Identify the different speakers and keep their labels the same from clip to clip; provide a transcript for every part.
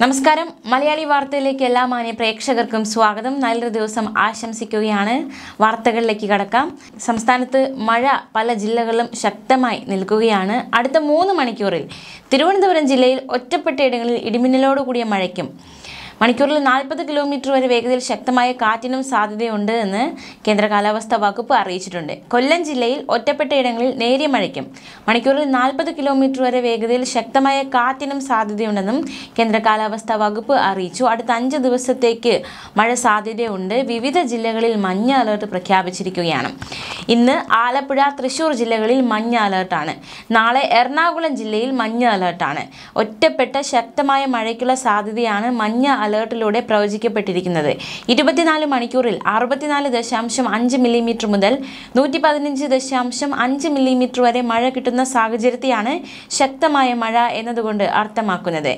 Speaker 1: നമസ്കാരം മലയാളി വാർത്തയിലേക്ക് എല്ലാ മാന്യ പ്രേക്ഷകർക്കും സ്വാഗതം നല്ലൊരു ദിവസം ആശംസിക്കുകയാണ് വാർത്തകളിലേക്ക് കടക്കാം സംസ്ഥാനത്ത് മഴ പല ജില്ലകളിലും ശക്തമായി നിൽക്കുകയാണ് അടുത്ത മൂന്ന് മണിക്കൂറിൽ തിരുവനന്തപുരം ജില്ലയിൽ ഒറ്റപ്പെട്ടയിടങ്ങളിൽ ഇടിമിന്നലോടുകൂടിയ മഴയ്ക്കും മണിക്കൂറിൽ നാൽപ്പത് കിലോമീറ്റർ വരെ വേഗതയിൽ ശക്തമായ കാറ്റിനും സാധ്യതയുണ്ട് എന്ന് കേന്ദ്ര കാലാവസ്ഥാ വകുപ്പ് അറിയിച്ചിട്ടുണ്ട് കൊല്ലം ജില്ലയിൽ ഒറ്റപ്പെട്ട ഇടങ്ങളിൽ നേരിയ മഴയ്ക്കും മണിക്കൂറിൽ നാൽപ്പത് കിലോമീറ്റർ വരെ വേഗതയിൽ ശക്തമായ കാറ്റിനും സാധ്യതയുണ്ടെന്നും കേന്ദ്ര കാലാവസ്ഥാ വകുപ്പ് അറിയിച്ചു അടുത്ത അഞ്ച് ദിവസത്തേക്ക് മഴ സാധ്യതയുണ്ട് വിവിധ ജില്ലകളിൽ മഞ്ഞ അലേർട്ട് പ്രഖ്യാപിച്ചിരിക്കുകയാണ് ഇന്ന് ആലപ്പുഴ തൃശൂർ ജില്ലകളിൽ മഞ്ഞ അലേർട്ടാണ് നാളെ എറണാകുളം ജില്ലയിൽ മഞ്ഞ അലേർട്ടാണ് ഒറ്റപ്പെട്ട ശക്തമായ മഴയ്ക്കുള്ള സാധ്യതയാണ് മഞ്ഞ അലേർട്ടിലൂടെ പ്രവചിക്കപ്പെട്ടിരിക്കുന്നത് ഇരുപത്തിനാല് മണിക്കൂറിൽ അറുപത്തിനാല് ദശാംശം അഞ്ച് മില്ലിമീറ്റർ മുതൽ നൂറ്റി പതിനഞ്ച് ദശാംശം അഞ്ച് മില്ലിമീറ്റർ വരെ മഴ കിട്ടുന്ന സാഹചര്യത്തെയാണ് ശക്തമായ മഴ എന്നതുകൊണ്ട് അർത്ഥമാക്കുന്നത്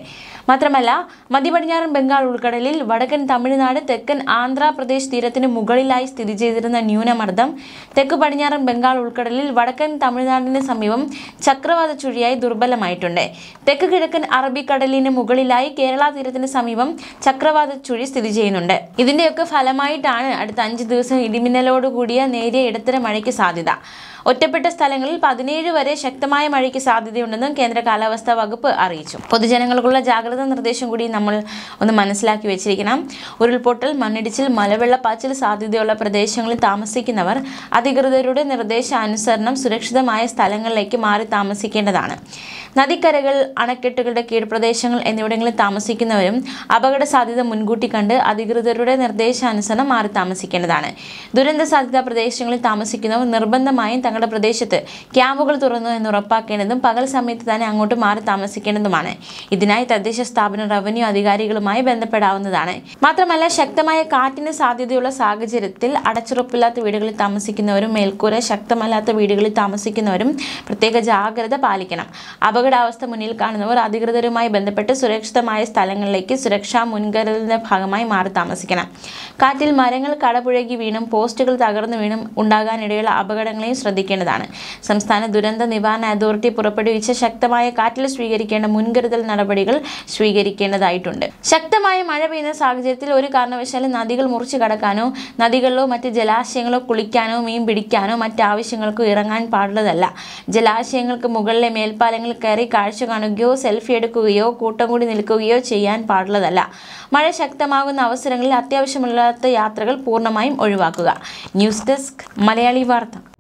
Speaker 1: മാത്രമല്ല മധ്യപടിഞ്ഞാറൻ ബംഗാൾ ഉൾക്കടലിൽ വടക്കൻ തമിഴ്നാട് തെക്കൻ ആന്ധ്രാപ്രദേശ് തീരത്തിന് മുകളിലായി സ്ഥിതി ചെയ്തിരുന്ന ന്യൂനമർദ്ദം തെക്ക് പടിഞ്ഞാറൻ ബംഗാൾ ഉൾക്കടലിൽ വടക്കൻ തമിഴ്നാടിന് സമീപം ചക്രവാത ചുഴിയായി ദുർബലമായിട്ടുണ്ട് തെക്ക് കിഴക്കൻ അറബിക്കടലിന് മുകളിലായി കേരള തീരത്തിന് സമീപം ചക്രവാത ചുഴി സ്ഥിതി ചെയ്യുന്നുണ്ട് ഇതിന്റെയൊക്കെ ഫലമായിട്ടാണ് അടുത്ത അഞ്ച് ദിവസം ഇടിമിന്നലോട് കൂടിയ നേരിയ ഇടത്തരം മഴയ്ക്ക് സാധ്യത ഒറ്റപ്പെട്ട സ്ഥലങ്ങളിൽ പതിനേഴ് വരെ ശക്തമായ മഴയ്ക്ക് സാധ്യതയുണ്ടെന്നും കേന്ദ്ര കാലാവസ്ഥാ വകുപ്പ് അറിയിച്ചു പൊതുജനങ്ങൾക്കുള്ള ജാഗ്രതാ നിർദ്ദേശം കൂടി നമ്മൾ ഒന്ന് മനസ്സിലാക്കി വെച്ചിരിക്കണം ഉരുൾപൊട്ടൽ മണ്ണിടിച്ചിൽ മലവെള്ളപ്പാച്ചിൽ സാധ്യതയുള്ള പ്രദേശങ്ങളിൽ താമസിക്കുന്നവർ അധികൃതരുടെ നിർദ്ദേശാനുസരണം സുരക്ഷിതമായ സ്ഥലങ്ങളിലേക്ക് മാറി താമസിക്കേണ്ടതാണ് നദിക്കരകൾ അണക്കെട്ടുകളുടെ കീഴ്പ്രദേശങ്ങൾ എന്നിവിടങ്ങളിൽ താമസിക്കുന്നവരും അപകട സാധ്യത മുൻകൂട്ടി കണ്ട് അധികൃതരുടെ നിർദ്ദേശാനുസരണം മാറി താമസിക്കേണ്ടതാണ് ദുരന്ത സാധ്യതാ പ്രദേശങ്ങളിൽ താമസിക്കുന്നവർ നിർബന്ധമായും തങ്ങളുടെ പ്രദേശത്ത് ക്യാമ്പുകൾ തുറന്നു എന്ന് ഉറപ്പാക്കേണ്ടതും പകൽ സമയത്ത് തന്നെ അങ്ങോട്ട് മാറി താമസിക്കേണ്ടതുമാണ് ഇതിനായി തദ്ദേശ സ്ഥാപന റവന്യൂ അധികാരികളുമായി ബന്ധപ്പെടാവുന്നതാണ് മാത്രമല്ല ശക്തമായ കാറ്റിന് സാധ്യതയുള്ള സാഹചര്യത്തിൽ അടച്ചുറപ്പില്ലാത്ത വീടുകളിൽ താമസിക്കുന്നവരും മേൽക്കൂര ശക്തമല്ലാത്ത വീടുകളിൽ താമസിക്കുന്നവരും പ്രത്യേക ജാഗ്രത പാലിക്കണം അപകടാവസ്ഥ മുന്നിൽ കാണുന്നവർ അധികൃതരുമായി ബന്ധപ്പെട്ട് സുരക്ഷിതമായ സ്ഥലങ്ങളിലേക്ക് സുരക്ഷാ മുൻകരുതലിന്റെ ഭാഗമായി മാറി താമസിക്കണം കാറ്റിൽ മരങ്ങൾ കടപുഴകി വീണും പോസ്റ്റുകൾ തകർന്നു വീണും ഉണ്ടാകാനിടയുള്ള അപകടങ്ങളെയും ശ്രദ്ധിക്കണം സ്വീകരിക്കേണ്ടതാണ് സംസ്ഥാന ദുരന്ത നിവാരണ അതോറിറ്റി പുറപ്പെടുവിച്ച ശക്തമായ കാറ്റിൽ സ്വീകരിക്കേണ്ട മുൻകരുതൽ നടപടികൾ സ്വീകരിക്കേണ്ടതായിട്ടുണ്ട് ശക്തമായ മഴ പെയ്യുന്ന സാഹചര്യത്തിൽ ഒരു കാരണവശാലും നദികൾ മുറിച്ചു കടക്കാനോ നദികളിലോ മറ്റ് ജലാശയങ്ങളോ കുളിക്കാനോ മീൻ പിടിക്കാനോ മറ്റാവശ്യങ്ങൾക്കോ ഇറങ്ങാൻ പാടുള്ളതല്ല ജലാശയങ്ങൾക്ക് മുകളിലെ മേൽപ്പാലങ്ങൾ കയറി കാഴ്ച കാണുകയോ സെൽഫി എടുക്കുകയോ കൂട്ടം കൂടി നിൽക്കുകയോ ചെയ്യാൻ പാടുള്ളതല്ല മഴ ശക്തമാകുന്ന അവസരങ്ങളിൽ അത്യാവശ്യമില്ലാത്ത യാത്രകൾ പൂർണ്ണമായും ഒഴിവാക്കുക ന്യൂസ് ഡെസ്ക് മലയാളി വാർത്ത